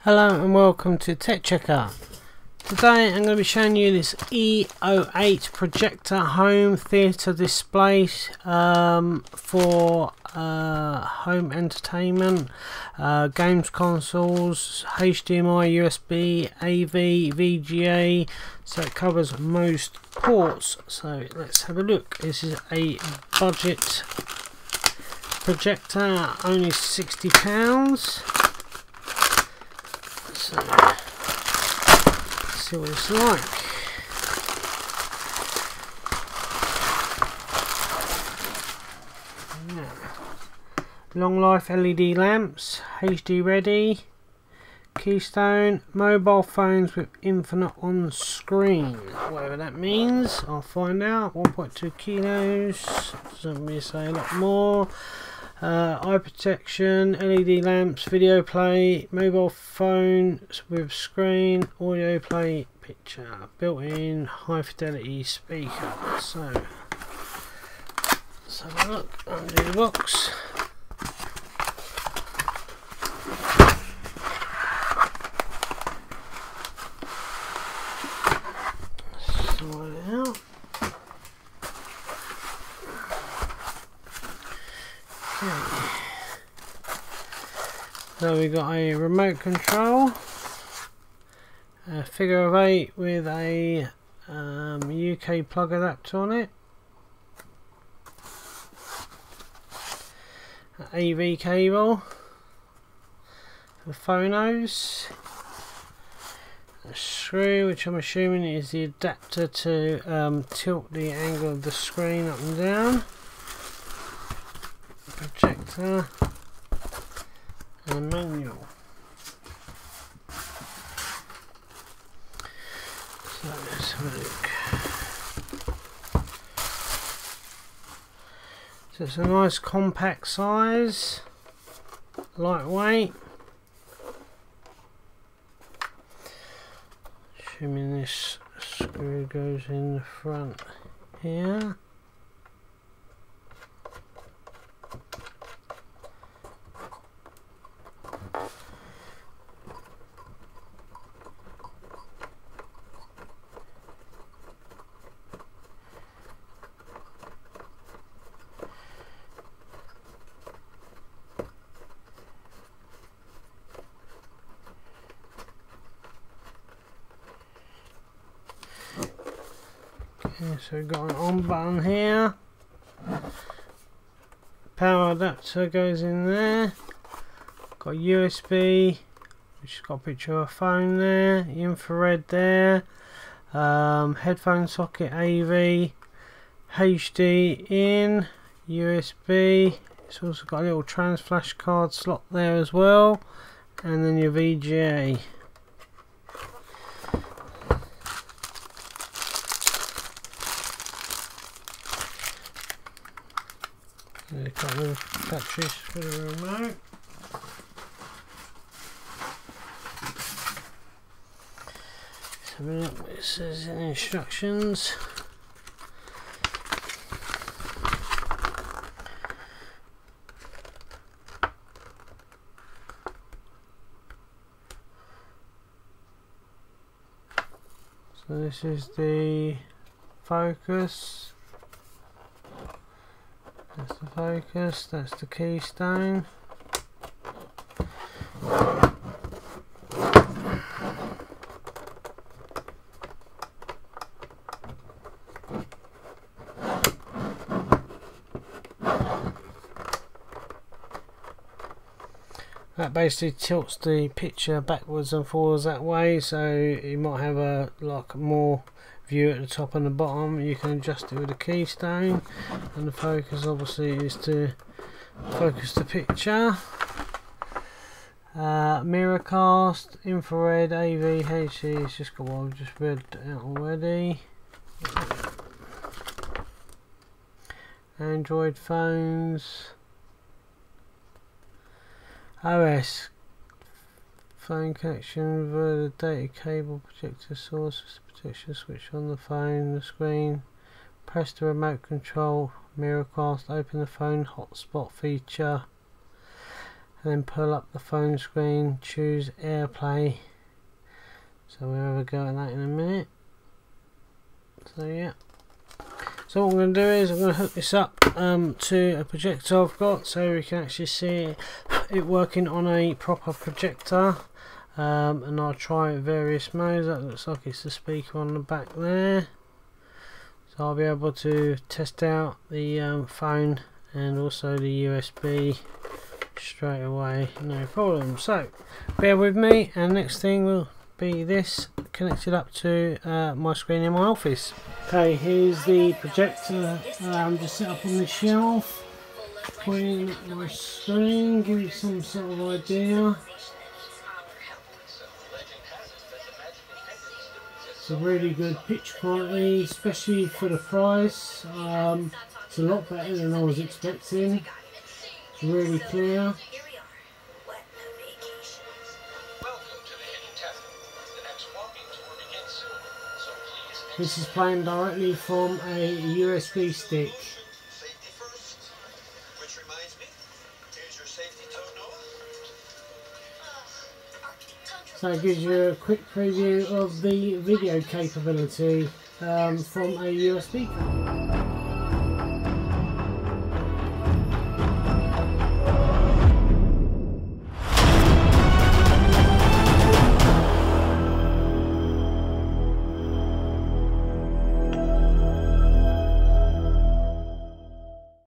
Hello and welcome to Tech Checker. Today I'm going to be showing you this E08 projector home theatre display um, for uh, home entertainment, uh, games consoles, HDMI, USB, AV, VGA, so it covers most ports. So let's have a look. This is a budget projector, only £60. So, what it's like. Long life LED lamps, HD ready, keystone, mobile phones with infinite on screen. Whatever that means, I'll find out. 1.2 kilos, doesn't me say a lot more. Uh, eye protection, LED lamps, video play, mobile phone with screen, audio play, picture, built-in high fidelity speaker. So, let's have a look under the box. Sort it out. So we've got a remote control, a figure of eight with a um, UK plug adapter on it, an AV cable, the phonos, a screw which I'm assuming is the adapter to um, tilt the angle of the screen up and down, projector and manual. So let's a look. So it's a nice compact size, lightweight. Assuming this screw goes in the front here. Got an on button here. Power adapter goes in there. Got USB, which has got a picture of a phone there. Infrared there. Um, headphone socket AV. HD in. USB. It's also got a little trans flash card slot there as well. And then your VGA. Couple of batteries for the remote. Let's have a look what it says in instructions. So this is the focus that's the focus, that's the keystone. That basically tilts the picture backwards and forwards that way so you might have a like more view at the top and the bottom. You can adjust it with a keystone and the focus obviously is to focus the picture. Uh, Miracast infrared AV HD it's just got what I've just read out already. Android phones OS phone connection via the data cable projector source protection switch on the phone the screen. Press the remote control Miracast open the phone hotspot feature and then pull up the phone screen. Choose AirPlay. So we'll have a go at that in a minute. So yeah. So what I'm going to do is I'm going to hook this up um, to a projector I've got so we can actually see it working on a proper projector um, and I'll try various modes. That looks like it's the speaker on the back there. So I'll be able to test out the um, phone and also the USB straight away no problem. So bear with me and next thing will be this connected up to uh, my screen in my office. Okay here's the projector um, just set up on the shelf putting my screen give you some sort of idea It's a really good pitch quality, especially for the price. Um, it's a lot better than I was expecting. It's really clear. This is playing directly from a USB stick. So it gives you a quick preview of the video capability um, from a USB camera.